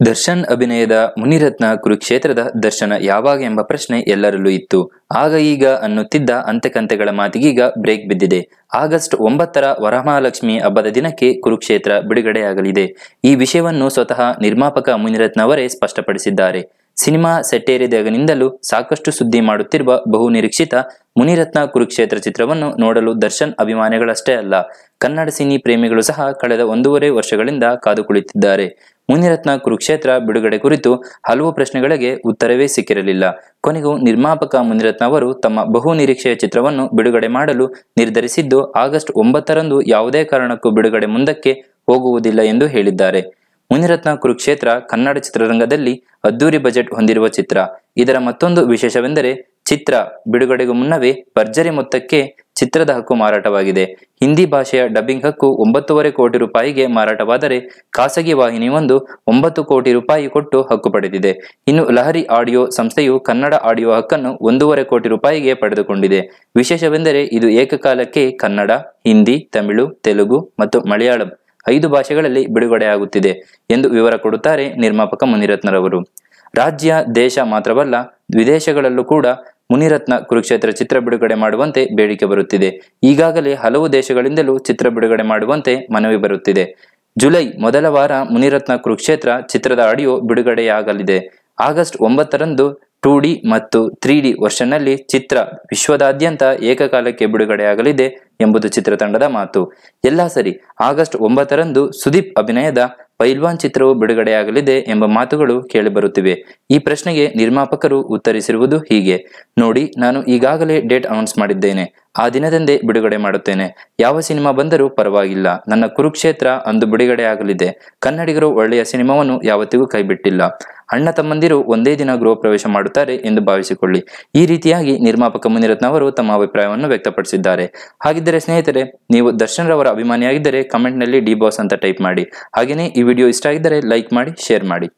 ದರ್ಶನ್ ಅಭಿನಯದ ಮುನಿರತ್ನ ಕುರುಕ್ಷೇತ್ರದ ದರ್ಶನ ಯಾವಾಗ ಎಂಬ ಪ್ರಶ್ನೆ ಎಲ್ಲರಲ್ಲೂ ಇತ್ತು. ಆಗ ಈಗ ಅನ್ನುತ್ತಿದ್ದ ಅಂತೆಕಂತೆಗಳ ಮಾತಿಗೀಗ ಬ್ರೇಕ್ ಬಿದ್ದಿದೆ. ಆಗಸ್ಟ್ ಒಂಬತ್ತರ ವರಮಹಾಲಕ್ಷ್ಮಿ ಹಬ್ಬದ ದಿನಕ್ಕೆ ಕುರುಕ್ಷೇತ್ರ ಬಿಡುಗಡೆಯಾಗಲಿದೆ. ಈ ವಿಷಯವನ್ನು ಸ್ವತಃ ನಿರ್ಮಾಪಕ ಮುನಿರತ್ನ ಅವರೇ ಸ್ಪಷ್ಟಪಡಿಸಿದ್ದಾರೆ. ಸಿನಿಮಾ ಸೆಟ್ಟೇರಿದಾಗನಿಂದಲೂ ಸಾಕಷ್ಟು ಸುದ್ದಿ ಮಾಡುತ್ತಿರುವ ಬಹು ನಿರೀಕ್ಷಿತ ಮುನಿರತ್ನ ಕುರುಕ್ಷೇತ್ರ ಚಿತ್ರವನ್ನು ನೋಡಲು ದರ್ಶನ್ ಅಭಿಮಾನಿಗಳಷ್ಟೇ ಅಲ್ಲ, ಕನ್ನಡ ಸಿನಿ ಪ್ರೇಮಿಗಳು ಸಹ ಕಳೆದ ಒಂದೂವರೆ ವರ್ಷಗಳಿಂದ ಕಾದು ಕುಳಿತಿದ್ದಾರೆ ಮುನಿರತ್ನ ಕುರುಕ್ಷೇತ್ರ ಬಿಡುಗಡೆ ಕುರಿತು ಹಲವು ಪ್ರಶ್ನೆಗಳಿಗೆ ಉತ್ತರವೇ ಸಿಕ್ಕಿರಲಿಲ್ಲ. ಕೊನೆಗೂ ನಿರ್ಮಾಪಕ ಮುನಿರತ್ನ ಅವರು ತಮ್ಮ ಬಹು ನಿರೀಕ್ಷೆಯ ಚಿತ್ರವನ್ನು ಬಿಡುಗಡೆ ಮಾಡಲು ನಿರ್ಧರಿಸಿದ್ದು, ಆಗಸ್ಟ್ ಒಂಬತ್ತರಂದು ಯಾವುದೇ ಕಾರಣಕ್ಕೂ ಬಿಡುಗಡೆ ಮುಂದಕ್ಕೆ ಹೋಗುವುದಿಲ್ಲ ಎಂದು ಹೇಳಿದ್ದಾರೆ. ಮುನಿರತ್ನ ಕುರುಕ್ಷೇತ್ರ ಕನ್ನಡ ಚಿತ್ರರಂಗದಲ್ಲಿ ಅದ್ದೂರಿ ಬಜೆಟ್ ಹೊಂದಿರುವ ಚಿತ್ರ. ಇದರ ಮತ್ತೊಂದು ವಿಶೇಷವೆಂದರೆ ಚಿತ್ರ ಬಿಡುಗಡೆಗೂ ಮುನ್ನವೇ ಭರ್ಜರಿ ಮೊತ್ತಕ್ಕೆ ಚಿತ್ರದ ಹಕ್ಕು ಮಾರಾಟವಾಗಿದೆ. ಹಿಂದಿ ಭಾಷೆಯ ಡಬ್ಬಿಂಗ್ ಹಕ್ಕು ಒಂಬತ್ತೂವರೆ ಕೋಟಿ ರೂಪಾಯಿಗೆ ಮಾರಾಟವಾದರೆ ಖಾಸಗಿ ವಾಹಿನಿಯೊಂದು ಒಂಬತ್ತು ಕೋಟಿ ರೂಪಾಯಿ ಕೊಟ್ಟು ಹಕ್ಕು ಪಡೆದಿದೆ. ಇನ್ನು ಲಹರಿ ಆಡಿಯೋ ಸಂಸ್ಥೆಯು ಕನ್ನಡ ಆಡಿಯೋ ಹಕ್ಕನ್ನು ಒಂದೂವರೆ ಕೋಟಿ ರೂಪಾಯಿಗೆ ಪಡೆದುಕೊಂಡಿದೆ. ವಿಶೇಷವೆಂದರೆ ಇದು ಏಕಕಾಲಕ್ಕೆ ಕನ್ನಡ, ಹಿಂದಿ, ತಮಿಳು, ತೆಲುಗು ಮತ್ತು ಮಲಯಾಳಂ ಐದು ಭಾಷೆಗಳಲ್ಲಿ ಬಿಡುಗಡೆಯಾಗುತ್ತಿದೆ ಎಂದು ವಿವರ ಕೊಡುತ್ತಾರೆ ನಿರ್ಮಾಪಕ ಮುನಿರತ್ನರವರು. ರಾಜ್ಯ, ದೇಶ ಮಾತ್ರವಲ್ಲ ವಿದೇಶಗಳಲ್ಲೂ ಕೂಡ ಮುನಿರತ್ನ ಕುರುಕ್ಷೇತ್ರ ಚಿತ್ರ ಬಿಡುಗಡೆ ಮಾಡುವಂತೆ ಬೇಡಿಕೆ ಬರುತ್ತಿದೆ. ಈಗಾಗಲೇ ಹಲವು ದೇಶಗಳಿಂದಲೂ ಚಿತ್ರ ಬಿಡುಗಡೆ ಮಾಡುವಂತೆ ಮನವಿ ಬರುತ್ತಿದೆ. ಜುಲೈ ಮೊದಲ ವಾರ ಮುನಿರತ್ನ ಕುರುಕ್ಷೇತ್ರ ಚಿತ್ರದ ಆಡಿಯೋ ಬಿಡುಗಡೆಯಾಗಲಿದೆ. ಆಗಸ್ಟ್ ಒಂಬತ್ತರಂದು ಟೂ ಡಿ ಮತ್ತು ತ್ರೀ ಡಿ ವರ್ಷನ್ನಲ್ಲಿ ಚಿತ್ರ ವಿಶ್ವದಾದ್ಯಂತ ಏಕಕಾಲಕ್ಕೆ ಬಿಡುಗಡೆಯಾಗಲಿದೆ ಎಂಬುದು ಚಿತ್ರತಂಡದ ಮಾತು. ಎಲ್ಲ ಸರಿ, ಆಗಸ್ಟ್ ಒಂಬತ್ತರಂದು ಸುದೀಪ್ ಅಭಿನಯದ ಪೈಲ್ವಾನ್ ಚಿತ್ರವು ಬಿಡುಗಡೆಯಾಗಲಿದೆ ಎಂಬ ಮಾತುಗಳು ಕೇಳಿಬರುತ್ತಿವೆ. ಈ ಪ್ರಶ್ನೆಗೆ ನಿರ್ಮಾಪಕರು ಉತ್ತರಿಸಿರುವುದು ಹೀಗೆ. ನೋಡಿ, ನಾನು ಈಗಾಗಲೇ ಡೇಟ್ ಅನೌನ್ಸ್ ಮಾಡಿದ್ದೇನೆ. ಆ ದಿನದಂದೇ ಬಿಡುಗಡೆ ಮಾಡುತ್ತೇನೆ. ಯಾವ ಸಿನಿಮಾ ಬಂದರೂ ಪರವಾಗಿಲ್ಲ. ನನ್ನ ಕುರುಕ್ಷೇತ್ರ ಅಂದು ಬಿಡುಗಡೆಯಾಗಲಿದೆ ಕನ್ನಡಿಗರು ಒಳ್ಳೆಯ ಸಿನಿಮಾವನ್ನು ಯಾವತ್ತಿಗೂ ಕೈಬಿಟ್ಟಿಲ್ಲ. ಅಣ್ಣ ತಮ್ಮಂದಿರು ಒಂದೇ ದಿನ ಗೃಹ ಪ್ರವೇಶ ಮಾಡುತ್ತಾರೆ ಎಂದು ಭಾವಿಸಿಕೊಳ್ಳಿ. ಈ ರೀತಿಯಾಗಿ ನಿರ್ಮಾಪಕ ಮುನಿರತ್ನ ಅವರು ತಮ್ಮ ಅಭಿಪ್ರಾಯವನ್ನು ವ್ಯಕ್ತಪಡಿಸಿದ್ದಾರೆ. ಹಾಗಿದ್ದರೆ ಸ್ನೇಹಿತರೆ, ನೀವು ದರ್ಶನ್ ರವರ ಅಭಿಮಾನಿಯಾಗಿದ್ದರೆ ಕಮೆಂಟ್ನಲ್ಲಿ ಡಿ ಬಾಸ್ ಅಂತ ಟೈಪ್ ಮಾಡಿ. ಹಾಗೆಯೇ ಈ ವಿಡಿಯೋ ಇಷ್ಟ ಆಗಿದ್ದರೆ ಲೈಕ್ ಮಾಡಿ, ಶೇರ್ ಮಾಡಿ.